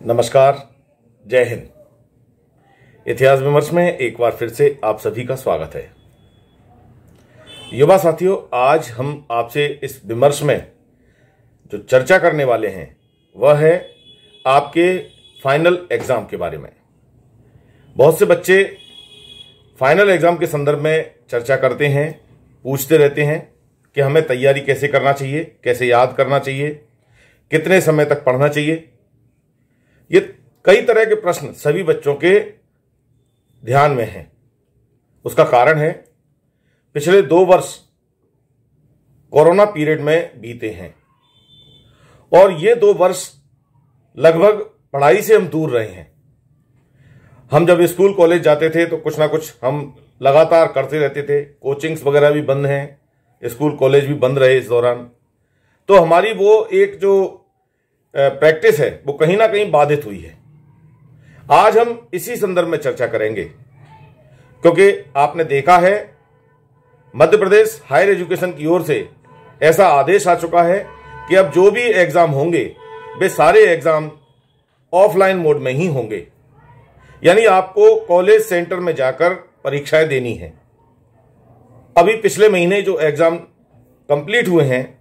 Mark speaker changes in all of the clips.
Speaker 1: नमस्कार, जय हिंद। इतिहास विमर्श में एक बार फिर से आप सभी का स्वागत है। युवा साथियों, आज हम आपसे इस विमर्श में जो चर्चा करने वाले हैं, वह है आपके फाइनल एग्ज़ाम के बारे में। बहुत से बच्चे फाइनल एग्ज़ाम के संदर्भ में चर्चा करते हैं, पूछते रहते हैं कि हमें तैयारी कैसे करना चाहिए, कैसे याद करना चाहिए, कितने समय तक पढ़ना चाहिए ये कई तरह के प्रश्न सभी बच्चों के ध्यान में हैं। उसका कारण है, पिछले दो वर्ष कोरोना पीरियड में बीते हैं और ये दो वर्ष लगभग पढ़ाई से हम दूर रहे हैं। हम जब स्कूल, कॉलेज जाते थे तो कुछ ना कुछ हम लगातार करते रहते थे। कोचिंग्स वगैरह भी बंद हैं, स्कूल, कॉलेज भी बंद रहे इस दौरान। तो हमारी वो एक जो प्रैक्टिस है, वो कहीं ना कहीं बाधित हुई है। आज हम इसी संदर्भ में चर्चा करेंगे, क्योंकि आपने देखा है, मध्य प्रदेश हायर एजुकेशन की ओर से ऐसा आदेश आ चुका है कि अब जो भी एग्ज़ाम होंगे, वे सारे एग्ज़ाम ऑफलाइन मोड में ही होंगे। यानी आपको कॉलेज सेंटर में जाकर परीक्षाएँ देनी है। अभी पिछले महीने जो एग्ज़ाम कंप्लीट हुए हैं,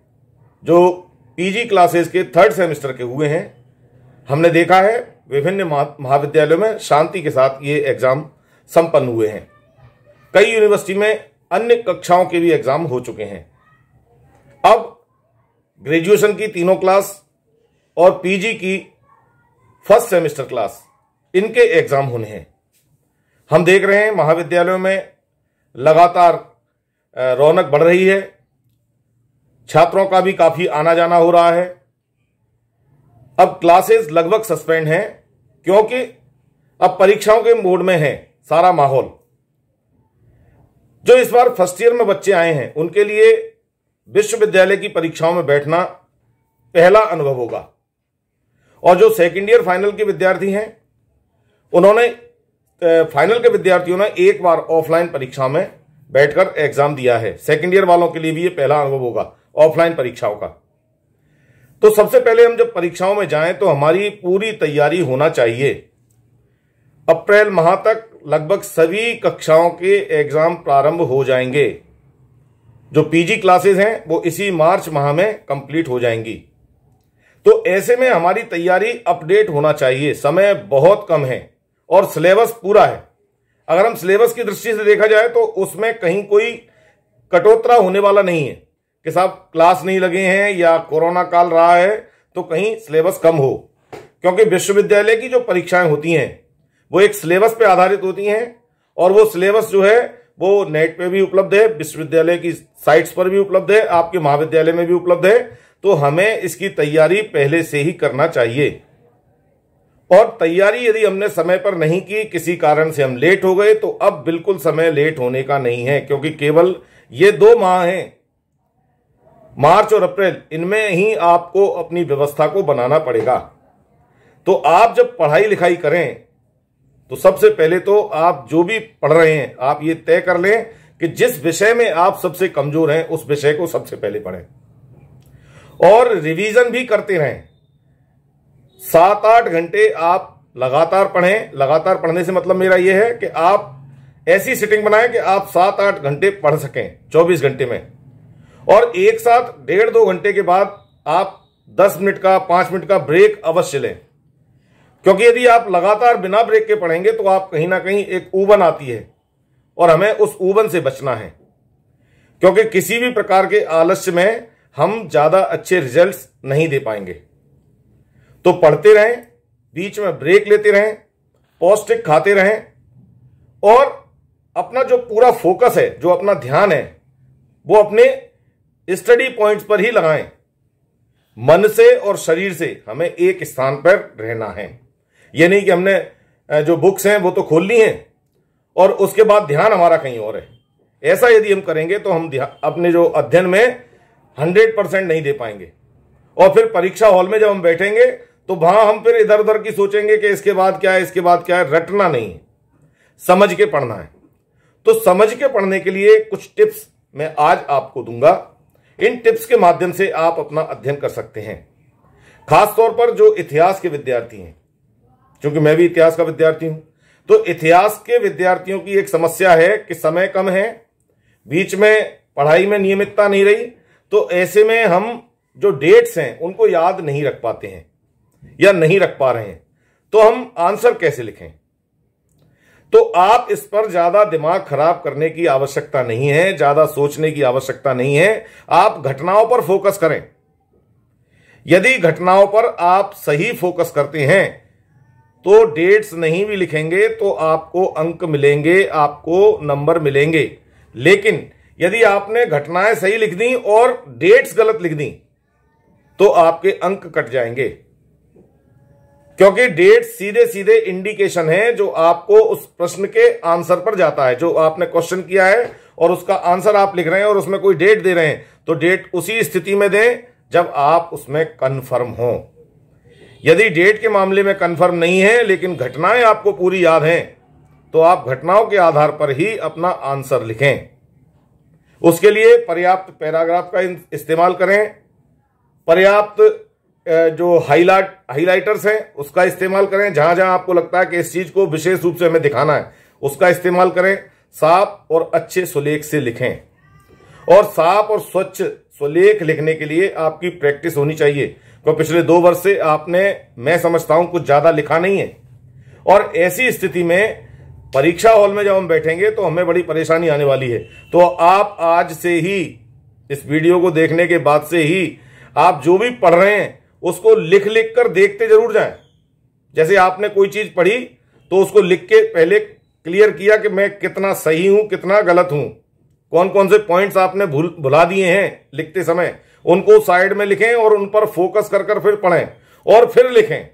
Speaker 1: जो पीजी क्लासेस के थर्ड सेमेस्टर के हुए हैं। हमने देखा है, विभिन्न महाविद्यालयों में शांति के साथ ये एग्ज़ाम संपन्न हुए हैं। कई यूनिवर्सिटी में अन्य कक्षाओं के भी एग्ज़ाम हो चुके हैं। अब ग्रेजुएशन की तीनों क्लास और पीजी की फ़र्स्ट सेमेस्टर क्लास, इनके एग्ज़ाम होने हैं। हम देख रहे हैं, महाविद्यालयों में लगातार रौनक बढ़ रही है। छात्रों का भी काफ़ी आना जाना हो रहा है। अब क्लासेस लगभग सस्पेंड हैं, क्योंकि अब परीक्षाओं के मोड में है सारा माहौल। जो इस बार फ़र्स्ट ईयर में बच्चे आए हैं, उनके लिए विश्वविद्यालय की परीक्षाओं में बैठना पहला अनुभव होगा। और जो सेकेंड ईयर फाइनल के विद्यार्थी हैं, उन्होंने फाइनल के विद्यार्थियों ने एक बार ऑफलाइन परीक्षा में बैठकर एग्ज़ाम दिया है। सेकेंड ईयर वालों के लिए भी ये पहला अनुभव होगा। ऑफलाइन परीक्षाओं का। तो सबसे पहले हम जब परीक्षाओं में जाएँ तो हमारी पूरी तैयारी होना चाहिए। अप्रैल माह तक लगभग सभी कक्षाओं के एग्ज़ाम प्रारंभ हो जाएँगे। जो पीजी क्लासेस हैं, वो इसी मार्च माह में कंप्लीट हो जाएँगी। तो ऐसे में हमारी तैयारी अपडेट होना चाहिए। समय बहुत कम है और सिलेबस पूरा है। अगर हम सिलेबस की दृष्टि से देखा जाए तो उसमें कहीं कोई कटोतरा होने वाला नहीं है। कि साहब क्लास नहीं लगे हैं या कोरोना काल रहा है तो कहीं सिलेबस कम हो। क्योंकि विश्वविद्यालय की जो परीक्षाएँ होती हैं, वो एक सिलेबस पे आधारित होती हैं, और वो सिलेबस जो है, वो नेट पे भी उपलब्ध है, विश्वविद्यालय की साइट्स पर भी उपलब्ध है, आपके महाविद्यालय में भी उपलब्ध है तो हमें इसकी तैयारी पहले से ही करना चाहिए। और तैयारी यदि हमने समय पर नहीं की, किसी कारण से हम लेट हो गए तो अब बिल्कुल समय लेट होने का नहीं है, क्योंकि केवल ये दो माह हैं। मार्च और अप्रैल, इनमें ही आपको अपनी व्यवस्था को बनाना पड़ेगा। तो आप जब पढ़ाई लिखाई करें तो सबसे पहले तो आप जो भी पढ़ रहे हैं, आप ये तय कर लें कि जिस विषय में आप सबसे कमज़ोर हैं, उस विषय को सबसे पहले पढ़ें। और रिवीजन भी करते रहें। सात आठ घंटे आप लगातार पढ़ें। लगातार पढ़ने से मतलब मेरा यह है कि आप ऐसी सिटिंग बनाएँ कि आप सात आठ घंटे पढ़ सकें, चौबीस घंटे में। और एक साथ डेढ़ दो घंटे के बाद आप दस मिनट का, पाँच मिनट का ब्रेक अवश्य लें। क्योंकि यदि आप लगातार बिना ब्रेक के पढ़ेंगे तो आप कहीं ना कहीं एक ऊबन आती है और हमें उस ऊबन से बचना है। क्योंकि किसी भी प्रकार के आलस्य में हम ज़्यादा अच्छे रिजल्ट्स नहीं दे पाएँगे। तो पढ़ते रहें, बीच में ब्रेक लेते रहें, पौष्टिक खाते रहें और अपना जो पूरा फोकस है, जो अपना ध्यान है, वो अपने स्टडी पॉइंट्स पर ही लगाएँ। मन से और शरीर से हमें एक स्थान पर रहना है। ये नहीं कि हमने जो बुक्स हैं, वो तो खोलनी है, और उसके बाद ध्यान हमारा कहीं और है। ऐसा यदि हम करेंगे तो हम अपने जो अध्ययन में हंड्रेड परसेंट नहीं दे पाएँगे। और फिर परीक्षा हॉल में जब हम बैठेंगे तो वहाँ हम फिर इधर उधर की सोचेंगे कि इसके बाद क्या है, इसके बाद क्या है, रटना नहीं है। समझ के पढ़ना है। तो समझ के पढ़ने के लिए कुछ टिप्स मैं आज आपको दूँगा। इन टिप्स के माध्यम से आप अपना अध्ययन कर सकते हैं। खासतौर पर जो इतिहास के विद्यार्थी हैं, क्योंकि मैं भी इतिहास का विद्यार्थी हूँ तो इतिहास के विद्यार्थियों की एक समस्या है कि समय कम है, बीच में पढ़ाई में नियमितता नहीं रही तो ऐसे में हम जो डेट्स हैं, उनको याद नहीं रख पाते हैं या नहीं रख पा रहे हैं। तो हम आंसर कैसे लिखें? तो आप इस पर ज़्यादा दिमाग खराब करने की आवश्यकता नहीं है, ज़्यादा सोचने की आवश्यकता नहीं है। आप घटनाओं पर फोकस करें। यदि घटनाओं पर आप सही फोकस करते हैं तो डेट्स नहीं भी लिखेंगे तो आपको अंक मिलेंगे, आपको नंबर मिलेंगे। लेकिन यदि आपने घटनाएँ सही लिख दी और डेट्स गलत लिख दी तो आपके अंक कट जाएँगे। क्योंकि डेट सीधे सीधे इंडिकेशन है जो आपको उस प्रश्न के आंसर पर जाता है, जो आपने क्वेश्चन किया है और उसका आंसर आप लिख रहे हैं और उसमें कोई डेट दे रहे हैं तो डेट उसी स्थिति में दें जब आप उसमें कन्फर्म हो। यदि डेट के मामले में कन्फर्म नहीं है, लेकिन घटनाएँ आपको पूरी याद हैं तो आप घटनाओं के आधार पर ही अपना आंसर लिखें। उसके लिए पर्याप्त पैराग्राफ का इस्तेमाल करें। पर्याप्त जो हाईलाइट हाईलाइटर्स हैं, उसका इस्तेमाल करें। जहाँ जहाँ आपको लगता है कि इस चीज़ को विशेष रूप से हमें दिखाना है, उसका इस्तेमाल करें। साफ़ और अच्छे सुलेख से लिखें। और साफ़ और स्वच्छ सुलेख लिखने के लिए आपकी प्रैक्टिस होनी चाहिए। क्योंकि तो पिछले दो वर्ष से आपने, मैं समझता हूँ, कुछ ज़्यादा लिखा नहीं है। और ऐसी स्थिति में परीक्षा हॉल में जब हम बैठेंगे तो हमें बड़ी परेशानी आने वाली है। तो आप आज से ही, इस वीडियो को देखने के बाद से ही, आप जो भी पढ़ रहे हैं उसको लिख लिख कर देखते ज़रूर जाएँ। जैसे आपने कोई चीज़ पढ़ी तो उसको लिख के पहले क्लियर किया कि मैं कितना सही हूँ, कितना गलत हूँ। कौन कौन से पॉइंट्स आपने भूल, भुला दिए हैं लिखते समय, उनको साइड में लिखें और उन पर फोकस कर कर फिर पढ़ें, और फिर लिखें।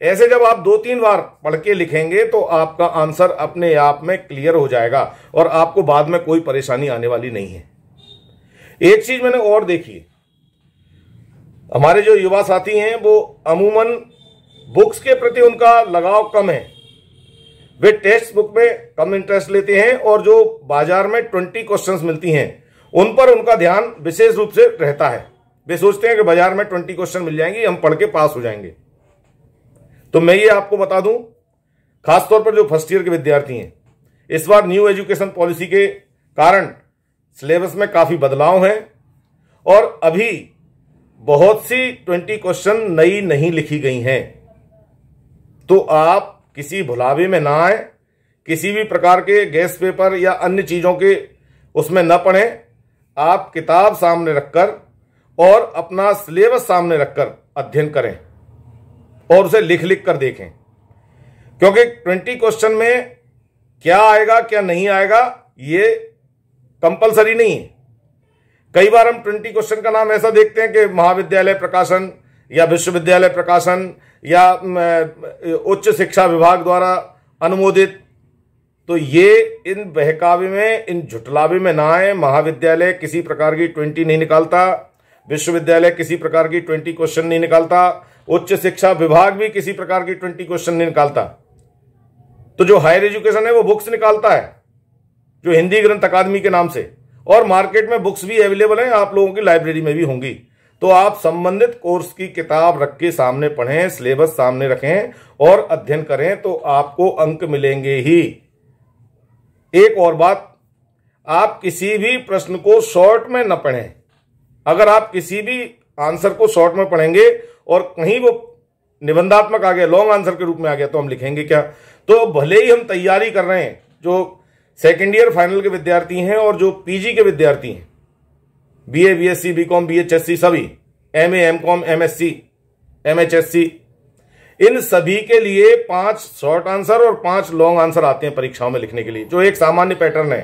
Speaker 1: ऐसे जब आप दो तीन बार पढ़ के लिखेंगे तो आपका आंसर अपने आप में क्लियर हो जाएगा, और आपको बाद में कोई परेशानी आने वाली नहीं है। एक चीज़ मैंने और देखी हमारे जो युवा साथी हैं, वो अमूमन बुक्स के प्रति उनका लगाव कम है। वे टेक्स्ट बुक में कम इंटरेस्ट लेते हैं और जो बाज़ार में ट्वेंटी क्वेश्चंस मिलती हैं, उन पर उनका ध्यान विशेष रूप से रहता है। वे सोचते हैं कि बाज़ार में ट्वेंटी क्वेश्चन मिल जाएँगे, हम पढ़ के पास हो जाएँगे। तो मैं ये आपको बता दूँ, खासतौर पर जो फ़र्स्ट ईयर के विद्यार्थी हैं, इस बार न्यू एजुकेशन पॉलिसी के कारण सिलेबस में काफ़ी बदलाव हैं और अभी बहुत सी ट्वेंटी क्वेश्चन नई नहीं लिखी गई हैं। तो आप किसी भुलावे में ना आए, किसी भी प्रकार के गैस पेपर या अन्य चीज़ों के उसमें न पढ़ें आप किताब सामने रखकर और अपना सिलेबस सामने रखकर अध्ययन करें और उसे लिख लिख कर देखें। क्योंकि ट्वेंटी क्वेश्चन में क्या आएगा, क्या नहीं आएगा, ये कंपलसरी नहीं है। कई बार हम ट्वेंटी क्वेश्चन का नाम ऐसा देखते हैं कि महाविद्यालय प्रकाशन या विश्वविद्यालय प्रकाशन या उच्च शिक्षा विभाग द्वारा अनुमोदित। तो ये इन बहकावे में, इन झुटलावे में ना आए। महाविद्यालय किसी प्रकार की ट्वेंटी नहीं निकालता। विश्वविद्यालय किसी प्रकार की ट्वेंटी क्वेश्चन नहीं निकालता। उच्च शिक्षा विभाग भी किसी प्रकार की ट्वेंटी क्वेश्चन नहीं निकालता। तो जो हायर एजुकेशन है, वो बुक्स निकालता है, जो हिंदी ग्रंथ अकादमी के नाम से। और मार्केट में बुक्स भी अवेलेबल हैं, आप लोगों की लाइब्रेरी में भी होंगी। तो आप संबंधित कोर्स की किताब रख के सामने पढ़ें, सिलेबस सामने रखें और अध्ययन करें तो आपको अंक मिलेंगे ही। एक और बात, आप किसी भी प्रश्न को शॉर्ट में न पढ़ें। अगर आप किसी भी आंसर को शॉर्ट में पढ़ेंगे और कहीं वो निबंधात्मक आ गया, लॉन्ग आंसर के रूप में आ गया तो हम लिखेंगे क्या? तो भले ही हम तैयारी कर रहे हैं, जो सेकेंड ईयर फाइनल के विद्यार्थी हैं और जो पीजी के विद्यार्थी हैं। बीए बीएससी बीकॉम बीएचएससी सभी एमए एमकॉम एमएससी एमएचएससी इन सभी के लिए पाँच शॉर्ट आंसर और पाँच लॉन्ग आंसर आते हैं परीक्षाओं में लिखने के लिए, जो एक सामान्य पैटर्न है।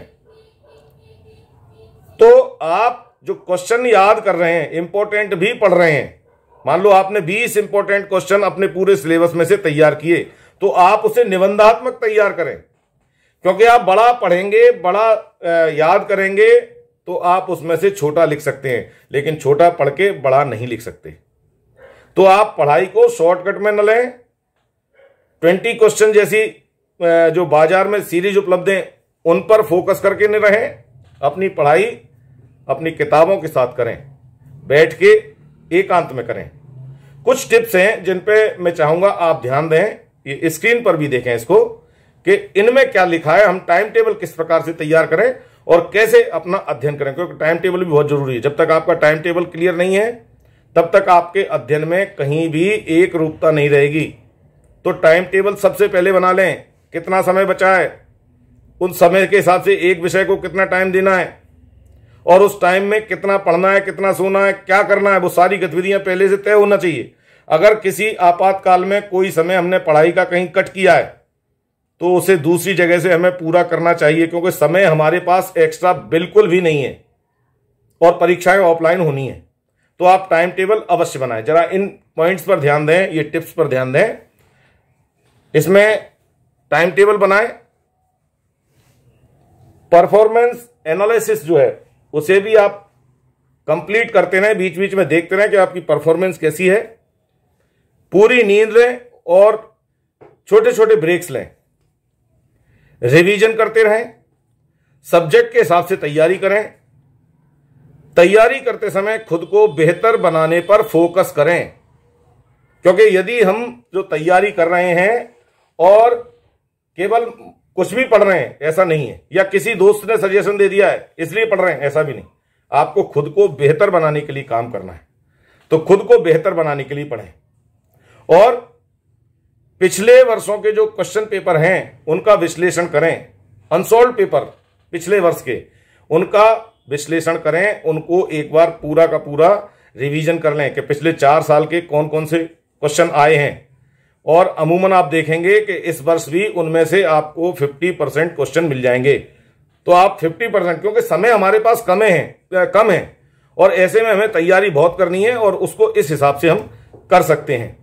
Speaker 1: तो आप जो क्वेश्चन याद कर रहे हैं इंपॉर्टेंट भी पढ़ रहे हैं। मान लो आपने 20 इंपॉर्टेंट क्वेश्चन अपने पूरे सिलेबस में से तैयार किए तो आप उसे निबंधात्मक तैयार करें। क्योंकि आप बड़ा पढ़ेंगे, बड़ा याद करेंगे तो आप उसमें से छोटा लिख सकते हैं, लेकिन छोटा पढ़ के बड़ा नहीं लिख सकते। तो आप पढ़ाई को शॉर्टकट में न लें, ट्वेंटी क्वेश्चन जैसी जो बाज़ार में सीरीज़ उपलब्ध हैं, उन पर फोकस करके न रहें, अपनी पढ़ाई, अपनी किताबों के साथ करें, बैठ के एकांत में करें। कुछ टिप्स हैं जिन पे मैं चाहूँगा आप ध्यान दें, ये स्क्रीन पर भी देखें इसको। कि इनमें क्या लिखा है, हम टाइम टेबल किस प्रकार से तैयार करें और कैसे अपना अध्ययन करें, क्योंकि टाइम टेबल भी बहुत ज़रूरी है। जब तक आपका टाइम टेबल क्लियर नहीं है, तब तक आपके अध्ययन में कहीं भी एक रूपता नहीं रहेगी। तो टाइम टेबल सबसे पहले बना लें, कितना समय बचा है, उन समय के हिसाब से एक विषय को कितना टाइम देना है, और उस टाइम में कितना पढ़ना है, कितना सोना है, क्या करना है, वो सारी गतिविधियाँ पहले से तय होना चाहिए। अगर किसी आपातकाल में कोई समय हमने पढ़ाई का कहीं कट किया है तो उसे दूसरी जगह से हमें पूरा करना चाहिए, क्योंकि समय हमारे पास एक्स्ट्रा बिल्कुल भी नहीं है और परीक्षाएँ ऑफलाइन होनी है। तो आप टाइम टेबल अवश्य बनाएँ। जरा इन पॉइंट्स पर ध्यान दें, ये टिप्स पर ध्यान दें। इसमें टाइम टेबल बनाएँ। परफॉर्मेंस एनालिसिस जो है, उसे भी आप कंप्लीट करते रहें बीच बीच में देखते रहें कि आपकी परफॉर्मेंस कैसी है। पूरी नींद लें और छोटे छोटे ब्रेक्स लें। रिवीजन करते रहें, सब्जेक्ट के हिसाब से तैयारी करें, तैयारी करते समय खुद को बेहतर बनाने पर फोकस करें। क्योंकि यदि हम जो तैयारी कर रहे हैं और केवल कुछ भी पढ़ रहे हैं, ऐसा नहीं है, या किसी दोस्त ने सजेशन दे दिया है, इसलिए पढ़ रहे हैं, ऐसा भी नहीं। आपको खुद को बेहतर बनाने के लिए काम करना है। तो खुद को बेहतर बनाने के लिए पढ़ें। और पिछले वर्षों के जो क्वेश्चन पेपर हैं, उनका विश्लेषण करें। अनसोल्व पेपर पिछले वर्ष के। उनका विश्लेषण करें, उनको एक बार पूरा का पूरा रिवीजन कर लें कि पिछले चार साल के कौन कौन से क्वेश्चन आए हैं। और अमूमन आप देखेंगे कि इस वर्ष भी उनमें से आपको 50 परसेंट क्वेश्चन मिल जाएँगे। तो आप 50 परसेंट क्योंकि समय हमारे पास कम है कम है। और ऐसे में हमें तैयारी बहुत करनी है और उसको इस हिसाब से हम कर सकते हैं।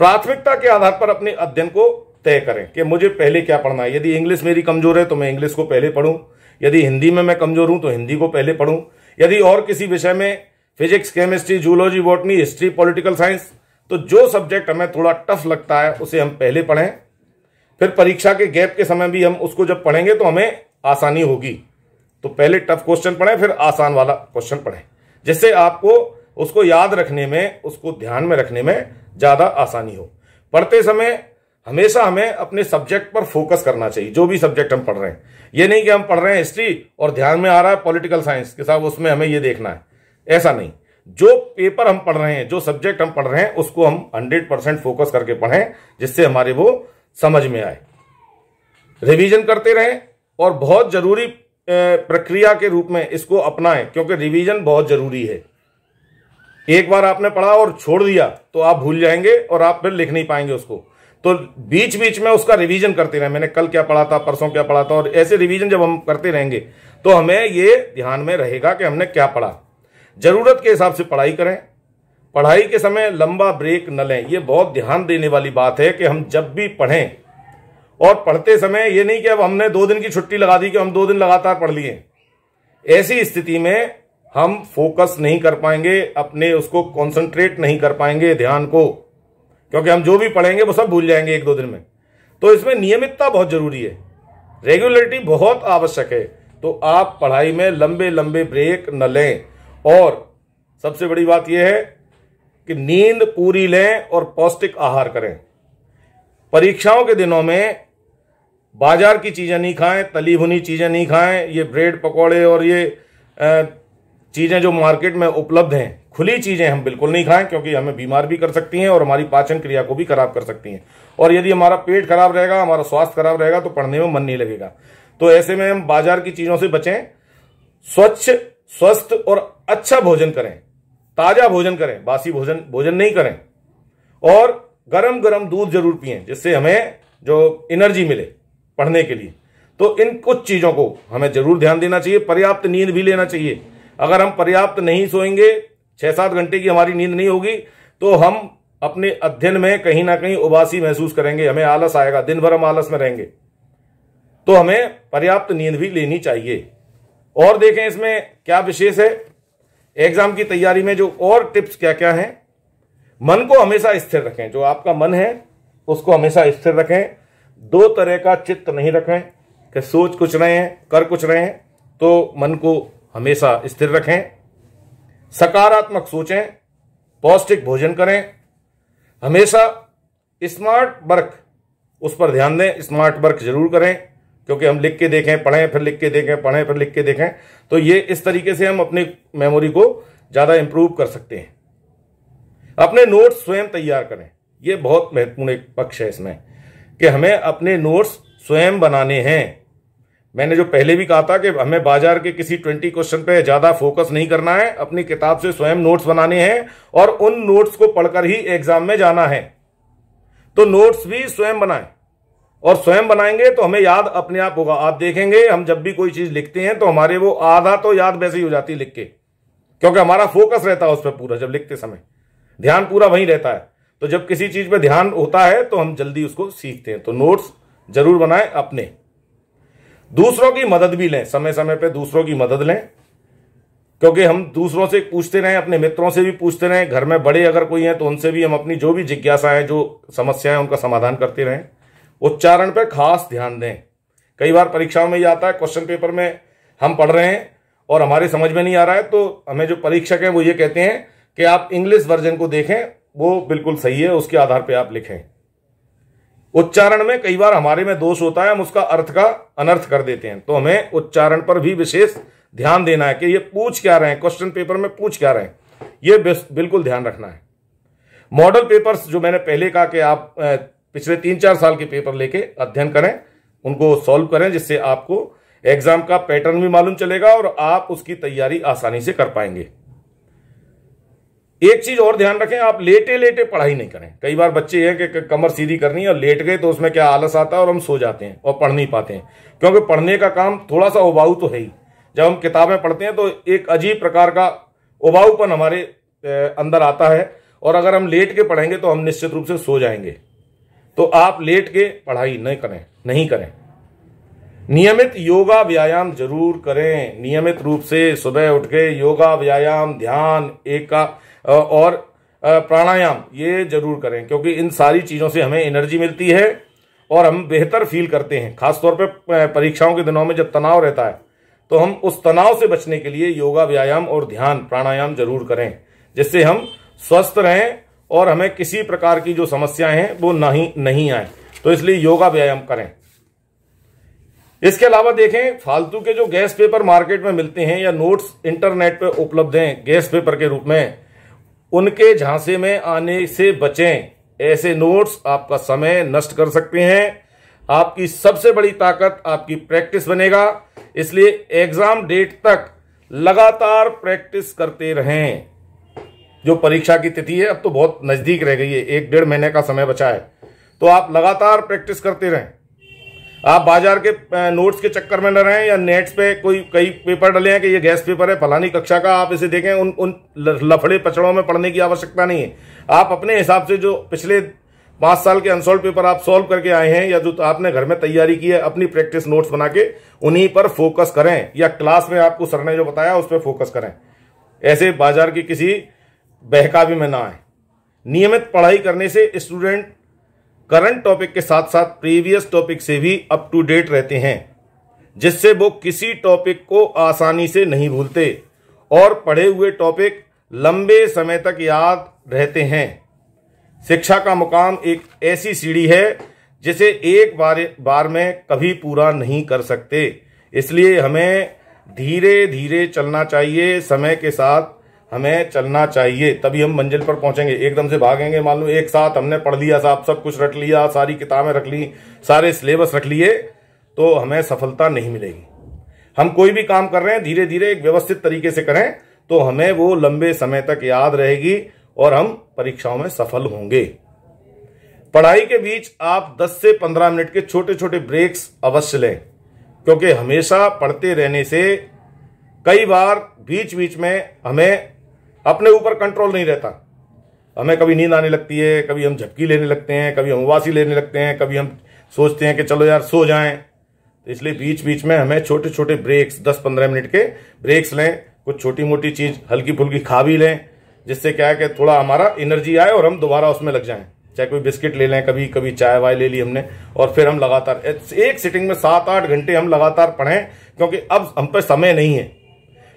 Speaker 1: प्राथमिकता के आधार पर अपने अध्ययन को तय करें कि मुझे पहले क्या पढ़ना है। यदि इंग्लिश मेरी कमज़ोर है तो मैं इंग्लिश को पहले पढ़ूं। यदि हिंदी में मैं कमज़ोर हूँ तो हिंदी को पहले पढ़ूं। यदि और किसी विषय में physics, chemistry zoology botany history political science तो जो सब्जेक्ट हमें थोड़ा टफ लगता है, उसे हम पहले पढ़ें। फिर परीक्षा के गैप के समय भी हम उसको जब पढ़ेंगे तो हमें आसानी होगी। तो पहले टफ क्वेश्चन पढ़ें, फिर आसान वाला क्वेश्चन पढ़ें, जिससे आपको, उसको याद रखने में, उसको ध्यान में रखने में ज़्यादा आसानी हो। पढ़ते समय हमेशा हमें अपने सब्जेक्ट पर फोकस करना चाहिए, जो भी सब्जेक्ट हम पढ़ रहे हैं। ये नहीं कि हम पढ़ रहे हैं हिस्ट्री और ध्यान में आ रहा है पॉलिटिकल साइंस के साथ, उसमें हमें ये देखना है। ऐसा नहीं। जो पेपर हम पढ़ रहे हैं, जो सब्जेक्ट हम पढ़ रहे हैं, उसको हम हंड्रेड परसेंट फोकस करके पढ़ें, जिससे हमारे वो समझ में आए। रिवीजन करते रहें और बहुत ज़रूरी प्रक्रिया के रूप में इसको अपनाएँ, क्योंकि रिवीजन बहुत ज़रूरी है। एक बार आपने पढ़ा और छोड़ दिया तो आप भूल जाएँगे और आप फिर लिख नहीं पाएँगे उसको। तो बीच बीच में उसका रिवीजन करते रहे। मैंने कल क्या पढ़ा था, परसों क्या पढ़ा था, और ऐसे रिवीजन जब हम करते रहेंगे तो हमें ये ध्यान में रहेगा कि हमने क्या पढ़ा। ज़रूरत के हिसाब से पढ़ाई करें। पढ़ाई के समय लंबा ब्रेक न लें। ये बहुत ध्यान देने वाली बात है कि हम जब भी पढ़ें, और पढ़ते समय ये नहीं कि अब हमने दो दिन की छुट्टी लगा दी कि हम दो दिन लगातार पढ़ लिए। ऐसी स्थिति में हम फोकस नहीं कर पाएँगे, अपने उसको कंसंट्रेट नहीं कर पाएँगे ध्यान को। क्योंकि हम जो भी पढ़ेंगे, वो सब भूल जाएँगे एक दो दिन में। तो इसमें नियमितता बहुत ज़रूरी है। रेगुलरिटी बहुत आवश्यक है। तो आप पढ़ाई में लंबे लंबे ब्रेक न लें। और सबसे बड़ी बात यह है कि नींद पूरी लें और पौष्टिक आहार करें। परीक्षाओं के दिनों में बाज़ार की चीज़ें नहीं खाएँ, तली भुनी चीज़ें नहीं खाएँ। ये ब्रेड पकौड़े और ये चीज़ें जो मार्केट में उपलब्ध हैं, खुली चीज़ें हम बिल्कुल नहीं खाएँ, क्योंकि हमें बीमार भी कर सकती हैं और हमारी पाचन क्रिया को भी खराब कर सकती हैं। और यदि हमारा पेट खराब रहेगा, हमारा स्वास्थ्य खराब रहेगा तो पढ़ने में मन नहीं लगेगा। तो ऐसे में हम बाज़ार की चीज़ों से बचें, स्वच्छ, स्वस्थ और अच्छा भोजन करें। ताज़ा भोजन करें, बासी भोजन भोजन नहीं करें। और गरम गरम दूध ज़रूर पिए, जिससे हमें जो एनर्जी मिले पढ़ने के लिए। तो इन कुछ चीज़ों को हमें ज़रूर ध्यान देना चाहिए, पर्याप्त नींद भी लेना चाहिए। अगर हम पर्याप्त नहीं सोएँगे छह सात घंटे की हमारी नींद नहीं होगी तो हम अपने अध्ययन में कहीं ना कहीं उबासी महसूस करेंगे, हमें आलस आएगा, दिन भर हम आलस में रहेंगे। तो हमें पर्याप्त नींद भी लेनी चाहिए। और देखें इसमें क्या विशेष है। एग्ज़ाम की तैयारी में जो और टिप्स क्या क्या हैं, मन को हमेशा स्थिर रखें। जो आपका मन है, उसको हमेशा स्थिर रखें। दो तरह का चित्त नहीं रखें, कि सोच कुछ रहे हैं, कर कुछ रहे हैं तो मन को हमेशा स्थिर रखें, सकारात्मक सोचें, पौष्टिक भोजन करें। हमेशा स्मार्ट वर्क, उस पर ध्यान दें, स्मार्ट वर्क ज़रूर करें, क्योंकि हम लिख के देखें, पढ़ें, फिर लिख के देखें, पढ़ें, फिर लिख के देखें तो ये इस तरीके से हम अपनी मेमोरी को ज़्यादा इंप्रूव कर सकते हैं। अपने नोट्स स्वयं तैयार करें। ये बहुत महत्वपूर्ण एक पक्ष है इसमें, कि हमें अपने नोट्स स्वयं बनाने हैं। मैंने जो पहले भी कहा था कि हमें बाज़ार के किसी ट्वेंटी क्वेश्चन पे ज़्यादा फोकस नहीं करना है, अपनी किताब से स्वयं नोट्स बनाने हैं और उन नोट्स को पढ़कर ही एग्ज़ाम में जाना है। तो नोट्स भी स्वयं बनाएँ। और स्वयं बनाएँगे तो हमें याद अपने आप होगा। आप देखेंगे, हम जब भी कोई चीज़ लिखते हैं तो हमारे वो आधा तो याद वैसे ही हो जाती है लिख के। क्योंकि हमारा फोकस रहता है उस पर पूरा, जब लिखते समय। ध्यान पूरा वहीं रहता है। तो जब किसी चीज़ पर ध्यान होता है तो हम जल्दी उसको सीखते हैं। तो नोट्स ज़रूर बनाएँ अपने। दूसरों की मदद भी लें समय समय पर दूसरों की मदद लें। क्योंकि हम दूसरों से पूछते रहें, अपने मित्रों से भी पूछते रहें, घर में बड़े अगर कोई हैं तो उनसे भी हम अपनी जो भी जिज्ञासा है जो समस्या है, उनका समाधान करते रहें। उच्चारण पर खास ध्यान दें। कई बार परीक्षाओं में ये आता है क्वेश्चन पेपर में हम पढ़ रहे हैं और हमारे समझ में नहीं आ रहा है तो हमें जो परीक्षक हैं वो ये कहते हैं कि आप इंग्लिश वर्जन को देखें, वो बिल्कुल सही है, उसके आधार पर आप लिखें। उच्चारण में कई बार हमारे में दोष होता है, हम उसका अर्थ का अनर्थ कर देते हैं। तो हमें उच्चारण पर भी विशेष ध्यान देना है कि ये पूछ क्या रहे हैं क्वेश्चन पेपर में पूछ क्या रहे हैं। ये बिल्कुल ध्यान रखना है। मॉडल पेपर्स जो मैंने पहले कहा कि आप पिछले तीन चार साल के पेपर लेके अध्ययन करें, उनको सॉल्व करें, जिससे आपको एग्ज़ाम का पैटर्न भी मालूम चलेगा और आप उसकी तैयारी आसानी से कर पाएँगे। एक चीज़ और ध्यान रखें, आप लेटे लेटे पढ़ाई नहीं करें। कई बार बच्चे हैं कि कमर सीधी करनी है और लेट गए तो उसमें क्या आलस आता है और हम सो जाते हैं और पढ़ नहीं पाते हैं। क्योंकि पढ़ने का काम थोड़ा सा उबाऊ तो है ही। जब हम किताबें पढ़ते हैं तो एक अजीब प्रकार का उबाऊपन हमारे अंदर आता है और अगर हम लेट के पढ़ेंगे तो हम निश्चित रूप से सो जाएँगे। तो आप लेट के पढ़ाई नहीं करें नहीं करें। नियमित योगा व्यायाम ज़रूर करें। नियमित रूप से सुबह उठ के योगा व्यायाम, ध्यान, एका और प्राणायाम, ये ज़रूर करें, क्योंकि इन सारी चीज़ों से हमें एनर्जी मिलती है और हम बेहतर फील करते हैं। खासतौर पर परीक्षाओं के दिनों में जब तनाव रहता है तो हम उस तनाव से बचने के लिए योगा व्यायाम और ध्यान, प्राणायाम ज़रूर करें, जिससे हम स्वस्थ रहें और हमें किसी प्रकार की जो समस्याएँ हैं, वो नहीं नहीं आए। तो इसलिए योगा व्यायाम करें। इसके अलावा देखें, फालतू के जो गैस पेपर मार्केट में मिलते हैं या नोट्स इंटरनेट पर उपलब्ध हैं गैस पेपर के रूप में, उनके झांसे में आने से बचें। ऐसे नोट्स आपका समय नष्ट कर सकते हैं। आपकी सबसे बड़ी ताकत आपकी प्रैक्टिस बनेगा। इसलिए एग्ज़ाम डेट तक लगातार प्रैक्टिस करते रहें। जो परीक्षा की तिथि है, अब तो बहुत नज़दीक रह गई है, एक डेढ़ महीने का समय बचा है। तो आप लगातार प्रैक्टिस करते रहें। आप बाज़ार के नोट्स के चक्कर में न रहें या नेट्स पे कोई, कई पेपर डले हैं कि ये गैस पेपर है, फलानी कक्षा का, आप इसे देखें, उन उन लफड़े पचड़ों में पढ़ने की आवश्यकता नहीं है। आप अपने हिसाब से जो पिछले पाँच साल के अनसोल्व पेपर आप सॉल्व करके आए हैं, या जो तो आपने घर में तैयारी की है, अपनी प्रैक्टिस नोट्स बना के, उन्हीं पर फोकस करें, या क्लास में आपको सर ने जो बताया, उस पर फोकस करें। ऐसे बाज़ार की किसी बहकावे में ना आए। नियमित पढ़ाई करने से स्टूडेंट करंट टॉपिक के साथ साथ प्रीवियस टॉपिक से भी अप टू डेट रहते हैं, जिससे वो किसी टॉपिक को आसानी से नहीं भूलते और पढ़े हुए टॉपिक लंबे समय तक याद रहते हैं। शिक्षा का मुकाम एक ऐसी सीढ़ी है, जिसे एक बार बार में कभी पूरा नहीं कर सकते। इसलिए हमें धीरे धीरे चलना चाहिए, समय के साथ हमें चलना चाहिए, तभी हम मंजिल पर पहुँचेंगे। एकदम से भागेंगे, मान लो एक साथ हमने पढ़ लिया साहब सब कुछ रख लिया, सारी किताबें रख ली, सारे सिलेबस रख लिए तो हमें सफलता नहीं मिलेगी। हम कोई भी काम कर रहे हैं धीरे धीरे एक व्यवस्थित तरीके से करें तो हमें वो लंबे समय तक याद रहेगी और हम परीक्षाओं में सफल होंगे। पढ़ाई के बीच आप 10 से 15 मिनट के छोटे छोटे ब्रेक्स अवश्य लें, क्योंकि हमेशा पढ़ते रहने से कई बार बीच बीच में हमें अपने ऊपर कंट्रोल नहीं रहता। हमें कभी नींद आने लगती है, कभी हम झपकी लेने लगते हैं, कभी हम उवासी लेने लगते हैं, कभी हम सोचते हैं कि चलो यार, सो जाएँ। तो इसलिए बीच बीच में हमें छोटे छोटे ब्रेक्स 10-15 मिनट के ब्रेक्स लें, कुछ छोटी मोटी चीज़ हल्की फुल्की खा भी लें, जिससे क्या है कि थोड़ा हमारा एनर्जी आए और हम दोबारा उसमें लग जाएँ। चाहे कोई बिस्किट ले लें, कभी कभी चाय वाय ले ली हमने, और फिर हम लगातार, एक सिटिंग में सात आठ घंटे हम लगातार पढ़ें, क्योंकि अब हम पर समय नहीं है।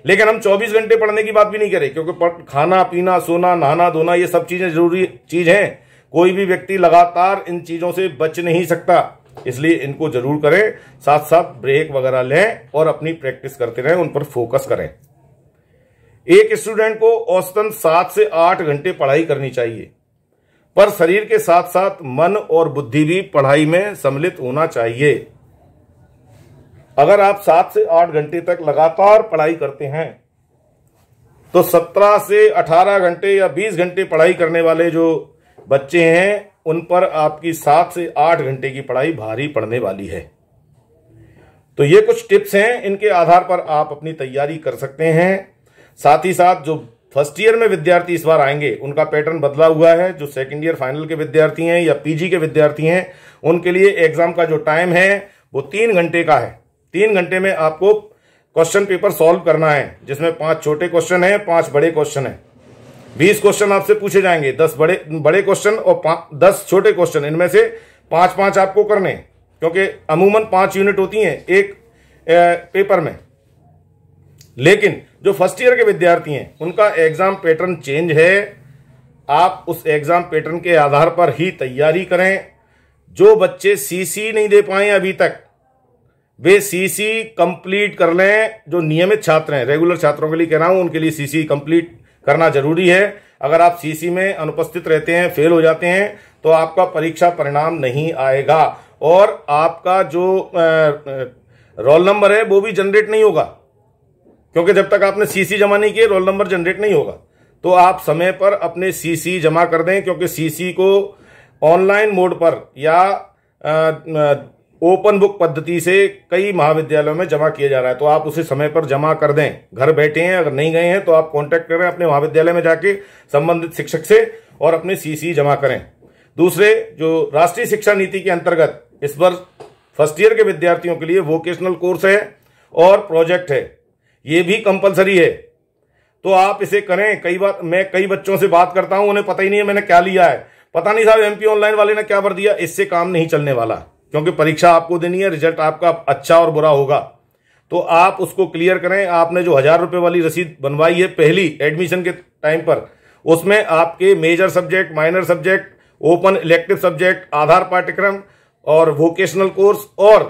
Speaker 1: लेकिन हम 24 घंटे पढ़ने की बात भी नहीं करें, क्योंकि खाना, पीना, सोना, नहाना, धोना, ये सब चीज़ें ज़रूरी चीज़ हैं। कोई भी व्यक्ति लगातार इन चीज़ों से बच नहीं सकता, इसलिए इनको ज़रूर करें साथ साथ ब्रेक वगैरह लें और अपनी प्रैक्टिस करते रहें, उन पर फोकस करें। एक स्टूडेंट को औसतन सात से आठ घंटे पढ़ाई करनी चाहिए, पर शरीर के साथ साथ मन और बुद्धि भी पढ़ाई में सम्मिलित होना चाहिए। अगर आप सात से आठ घंटे तक लगातार पढ़ाई करते हैं तो सत्रह से अठारह घंटे या बीस घंटे पढ़ाई करने वाले जो बच्चे हैं, उन पर आपकी सात से आठ घंटे की पढ़ाई भारी पड़ने वाली है। तो ये कुछ टिप्स हैं, इनके आधार पर आप अपनी तैयारी कर सकते हैं। साथ ही साथ जो फ़र्स्ट ईयर में विद्यार्थी इस बार आएँगे, उनका पैटर्न बदला हुआ है। जो सेकंड ईयर फाइनल के विद्यार्थी हैं या पीजी के विद्यार्थी हैं, उनके लिए एग्ज़ाम का जो टाइम है, वो तीन घंटे का है। तीन घंटे में आपको क्वेश्चन पेपर सॉल्व करना है, जिसमें पाँच छोटे क्वेश्चन है, पाँच बड़े क्वेश्चन है। बीस क्वेश्चन आपसे पूछे जाएँगे, दस बड़े बड़े क्वेश्चन और दस छोटे क्वेश्चन इनमें से पाँच पाँच आपको करने क्योंकि अमूमन पाँच यूनिट होती हैं एक पेपर में। लेकिन जो फ़र्स्ट ईयर के विद्यार्थी हैं, उनका एग्ज़ाम पैटर्न चेंज है। आप उस एग्ज़ाम पैटर्न के आधार पर ही तैयारी करें। जो बच्चे सीसी नहीं दे पाए अभी तक वे सीसी कंप्लीट कर लें, जो नियमित छात्र हैं रेगुलर छात्रों के लिए कह रहा हूँ, उनके लिए सीसी कंप्लीट करना ज़रूरी है। अगर आप सीसी में अनुपस्थित रहते हैं फेल हो जाते हैं तो आपका परीक्षा परिणाम नहीं आएगा। और आपका जो रोल नंबर है, वो भी जनरेट नहीं होगा। क्योंकि जब तक आपने सीसी जमा नहीं किए रोल नंबर जनरेट नहीं होगा। तो आप समय पर अपने सीसी जमा कर दें, क्योंकि सीसी को ऑनलाइन मोड पर या ओपन बुक पद्धति से कई महाविद्यालयों में जमा किया जा रहा है। तो आप उसे समय पर जमा कर दें। घर बैठे हैं, अगर नहीं गए हैं तो आप कांटेक्ट करें अपने महाविद्यालय में जाके संबंधित शिक्षक से और अपने सीसी जमा करें। दूसरे, जो राष्ट्रीय शिक्षा नीति के अंतर्गत इस वर्ष फ़र्स्ट ईयर के विद्यार्थियों के लिए वोकेशनल कोर्स है और प्रोजेक्ट है। ये भी कंपलसरी है। तो आप इसे करें। कई बार, मैं कई बच्चों से बात करता हूँ, उन्हें पता ही नहीं है मैंने क्या लिया है। पता नहीं साहब एमपी ऑनलाइन वाले ने क्या भर दिया? इससे काम नहीं चलने वाला। क्योंकि परीक्षा आपको देनी है, रिज़ल्ट आपका अच्छा और बुरा होगा। तो आप उसको क्लियर करें। आपने जो हज़ार रुपए वाली रसीद बनवाई है पहली एडमिशन के टाइम पर, उसमें आपके major subject, minor subject, open elective subject, आधार पाठ्यक्रम और वोकेशनल कोर्स और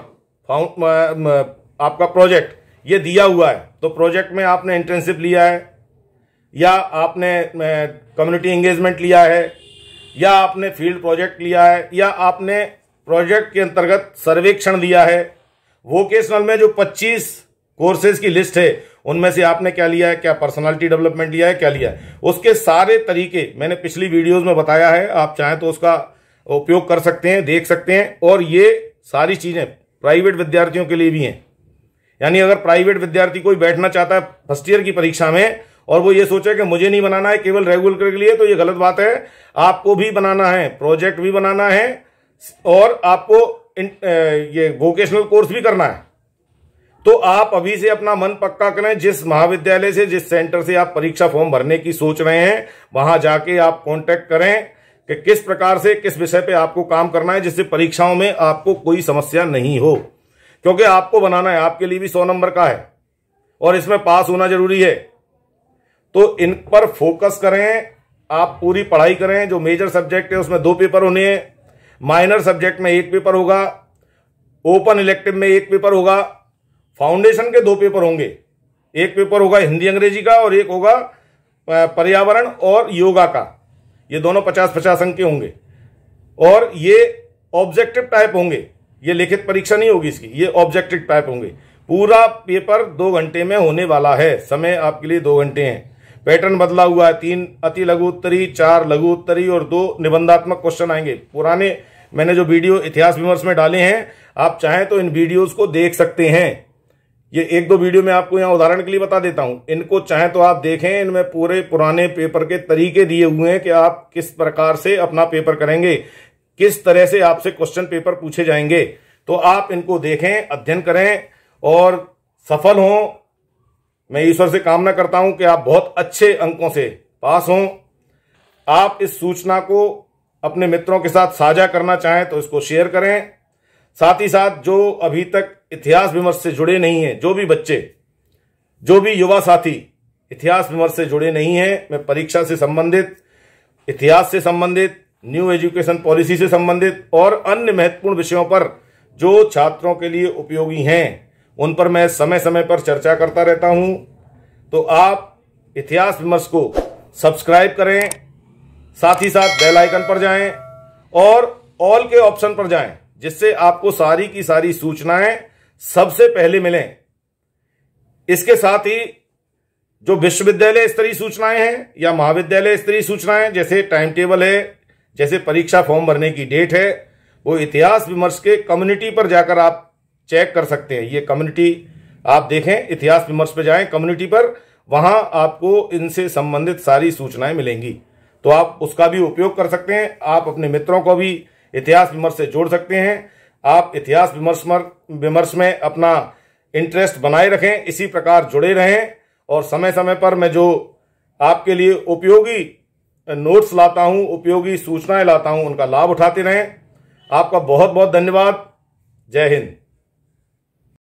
Speaker 1: आपका प्रोजेक्ट, ये दिया हुआ है। तो प्रोजेक्ट में आपने इंटर्नशिप लिया है, या आपने कम्युनिटी एंगेजमेंट लिया है, या आपने फ़ील्ड प्रोजेक्ट लिया है, या आपने प्रोजेक्ट के अंतर्गत सर्वेक्षण दिया है। वोकेशनल में जो 25 कोर्सेज की लिस्ट है, उनमें से आपने क्या लिया है, क्या पर्सनालिटी डेवलपमेंट लिया है, क्या लिया है? उसके सारे तरीके मैंने पिछली वीडियोस में बताया है, आप चाहें तो उसका उपयोग कर सकते हैं, देख सकते हैं, और ये सारी चीज़ें प्राइवेट विद्यार्थियों के लिए भी हैं। यानी अगर प्राइवेट विद्यार्थी कोई बैठना चाहता है फ़र्स्ट ईयर की परीक्षा में, और वो ये सोचे कि मुझे नहीं बनाना है, केवल रेगुलर के लिए तो ये गलत बात है। आपको भी बनाना है प्रोजेक्ट भी बनाना है और आपको ये वोकेशनल कोर्स भी करना है। तो आप अभी से अपना मन पक्का करें, जिस महाविद्यालय से, जिस सेंटर से आप परीक्षा फॉर्म भरने की सोच रहे हैं, वहाँ जाके आप कांटेक्ट करें कि किस प्रकार से, किस विषय पे आपको काम करना है, जिससे परीक्षाओं में आपको कोई समस्या नहीं हो। क्योंकि आपको बनाना है, आपके लिए भी सौ नंबर का है, और इसमें पास होना ज़रूरी है। तो इन पर फोकस करें, आप पूरी पढ़ाई करें, जो मेजर सब्जेक्ट है, उसमें दो पेपर होने हैं। माइनर सब्जेक्ट में एक पेपर होगा, ओपन इलेक्टिव में एक पेपर होगा, फाउंडेशन के दो पेपर होंगे। एक पेपर होगा हिंदी अंग्रेज़ी का और एक होगा पर्यावरण और योगा का। ये दोनों पचास पचास अंक के होंगे। और ये ऑब्जेक्टिव टाइप होंगे। ये लिखित परीक्षा नहीं होगी इसकी, ये ऑब्जेक्टिव टाइप होंगे। पूरा पेपर दो घंटे में होने वाला है। समय आपके लिए दो घंटे हैं। पैटर्न बदला हुआ है। तीन अति लघु उत्तरी, चार लघु उत्तरी और दो निबंधात्मक क्वेश्चन आएँगे। पुराने मैंने जो वीडियो इतिहास विमर्श में डाले हैं, आप चाहें तो इन वीडियोस को देख सकते हैं। ये एक दो वीडियो में आपको यहाँ उदाहरण के लिए बता देता हूँ। इनको चाहें तो आप देखें, इनमें पूरे पुराने पेपर के तरीके दिए हुए हैं कि आप किस प्रकार से अपना पेपर करेंगे, किस तरह से आपसे क्वेश्चन पेपर पूछे जाएँगे। तो आप इनको देखें, अध्ययन करें और सफल हों। मैं ईश्वर से कामना करता हूँ कि आप बहुत अच्छे अंकों से पास हों। आप इस सूचना को अपने मित्रों के साथ साझा करना चाहें तो इसको शेयर करें। साथ ही साथ जो अभी तक इतिहास विमर्श से जुड़े नहीं हैं, जो भी बच्चे, जो भी युवा साथी इतिहास विमर्श से जुड़े नहीं हैं, मैं परीक्षा से संबंधित, इतिहास से संबंधित न्यू एजुकेशन पॉलिसी से संबंधित और अन्य महत्वपूर्ण विषयों पर जो छात्रों के लिए उपयोगी हैं, उन पर मैं समय समय पर चर्चा करता रहता हूँ। तो आप इतिहास विमर्श को सब्सक्राइब करें साथ ही साथ बेल आइकन पर जाएँ और ऑल के ऑप्शन पर जाएँ, जिससे आपको सारी की सारी सूचनाएँ सबसे पहले मिलें। इसके साथ ही जो विश्वविद्यालय स्तरीय सूचनाएँ हैं या महाविद्यालय स्तरीय सूचनाएँ, जैसे टाइम टेबल है, जैसे परीक्षा फॉर्म भरने की डेट है, वो इतिहास विमर्श के कम्युनिटी पर जाकर आप चेक कर सकते हैं। ये कम्युनिटी आप देखें, इतिहास विमर्श पर जाएँ कम्युनिटी पर, वहाँ आपको इनसे संबंधित सारी सूचनाएँ मिलेंगी। तो आप उसका भी उपयोग कर सकते हैं। आप अपने मित्रों को भी इतिहास विमर्श से जोड़ सकते हैं। आप इतिहास विमर्श विमर्श में अपना इंटरेस्ट बनाए रखें, इसी प्रकार जुड़े रहें और समय समय पर मैं जो आपके लिए उपयोगी नोट्स लाता हूँ, उपयोगी सूचनाएँ लाता हूँ, उनका लाभ उठाते रहें। आपका बहुत बहुत धन्यवाद। जय हिंद।